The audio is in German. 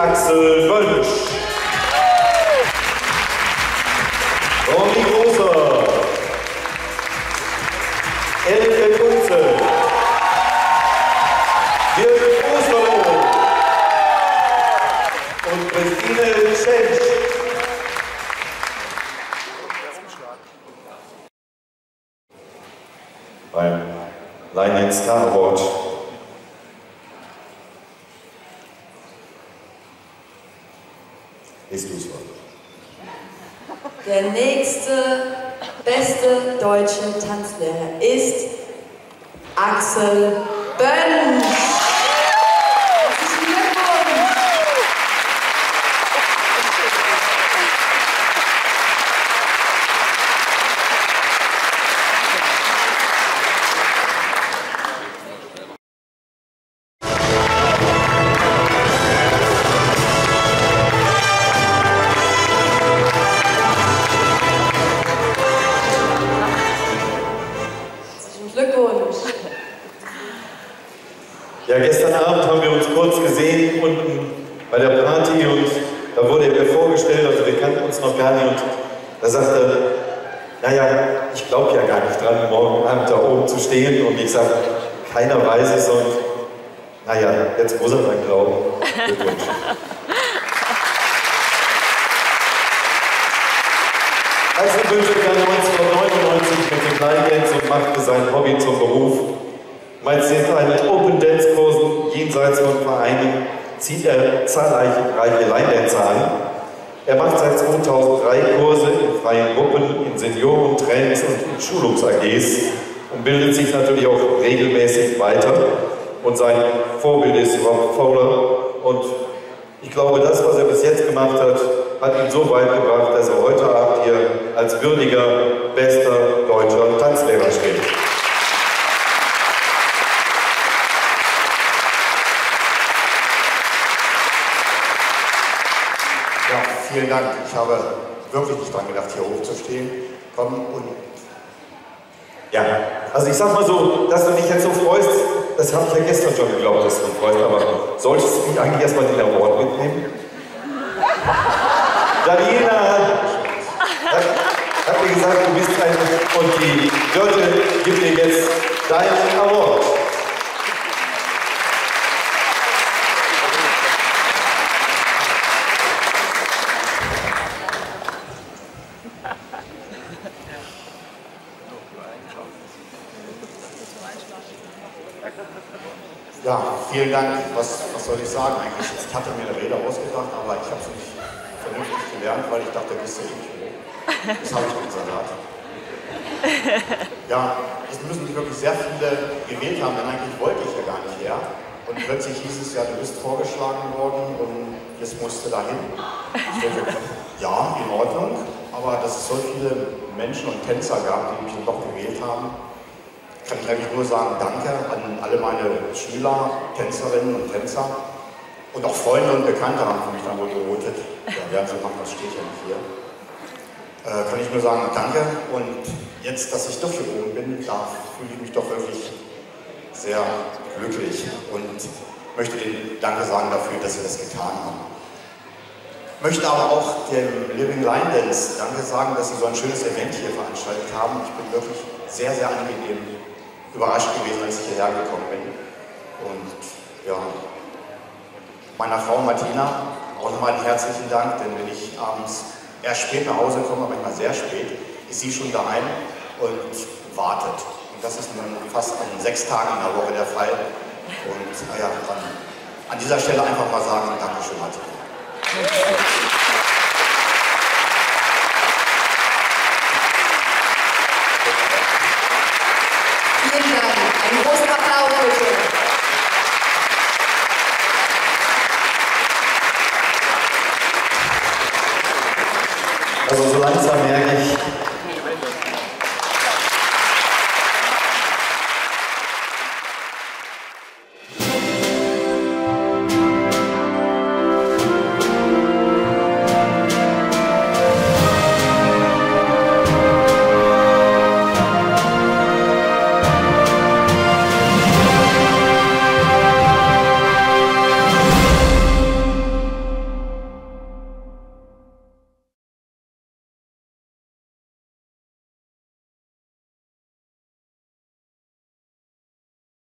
Axel Wönsch. Ronny Großer. Elke Kunze. Dirk Osterloh. Und Christine Schensch. Beim Line Star Award Liest du. Der nächste beste deutsche Tanzlehrer ist Axel Bönsch. Glückwunsch. Ja, gestern Abend haben wir uns kurz gesehen unten bei der Party und da wurde er mir vorgestellt, also wir kannten uns noch gar nicht und da sagte er, naja, ich glaube ja gar nicht dran, morgen Abend da oben zu stehen und ich sage, keiner weiß es und naja, jetzt muss er dran glauben. Glückwunsch. 1999 mit dem Line-Dance und machte sein Hobby zum Beruf. Meist in einen Open Dance Kursen jenseits von Vereinen zieht er zahlreiche reiche Line-Dancer an. Er macht seit 2003 Kurse in freien Gruppen, in Seniorentrends und in Schulungs-AGs und bildet sich natürlich auch regelmäßig weiter. Und sein Vorbild ist Rob Fowler. Und ich glaube, das, was er bis jetzt gemacht hat, hat ihn so weit gebracht, dass er heute Abend hier als würdiger, bester deutscher Tanzlehrer steht. Ja, vielen Dank. Ich habe wirklich nicht dran gedacht, hier hochzustehen. Komm und Ja, also ich sag mal so, dass du dich jetzt so freust, das habe ich ja gestern schon geglaubt, dass du dich freust, aber solltest du nicht eigentlich erstmal den Award mitnehmen? Daniela ein, und die Dörte gibt dir jetzt deinen Award. ja, vielen Dank. Was, was soll ich sagen eigentlich? Ich hatte mir eine Rede ausgedacht, aber ich habe es nicht vernünftig gelernt, weil ich dachte, das ist ja nicht hoch. Das habe ich mit Salat. Ja, es müssen sich wirklich sehr viele gewählt haben, denn eigentlich wollte ich ja gar nicht her. Und plötzlich hieß es ja, du bist vorgeschlagen worden und jetzt musst du dahin. Ich denke, ja, in Ordnung, aber dass es so viele Menschen und Tänzer gab, die mich dann doch gewählt haben, kann ich eigentlich nur sagen, danke an alle meine Schüler, Tänzerinnen und Tänzer. Und auch Freunde und Bekannte haben für mich dann wohl gewotet. Ja, werden sie machen, das steht ja nicht hier. Äh, kann ich nur sagen, danke. Und jetzt, dass ich oben bin, da fühle ich mich doch wirklich sehr glücklich und möchte Ihnen Danke sagen dafür, dass Sie das getan haben. Möchte aber auch dem Living Line Dance Danke sagen, dass Sie so ein schönes Event hier veranstaltet haben. Ich bin wirklich sehr, sehr angenehm überrascht gewesen, als ich hierher gekommen bin. Und ja, meiner Frau Martina auch nochmal einen herzlichen Dank, denn wenn ich abends erst spät nach Hause komme, manchmal sehr spät, ist sie schon daheim und wartet. Und das ist nun fast an sechs Tagen in der Woche der Fall. Und naja, an dieser Stelle einfach mal sagen, Dankeschön, Martina. Vielen Dank. Einen großen Applaus bitte. Also so langsam merke ich,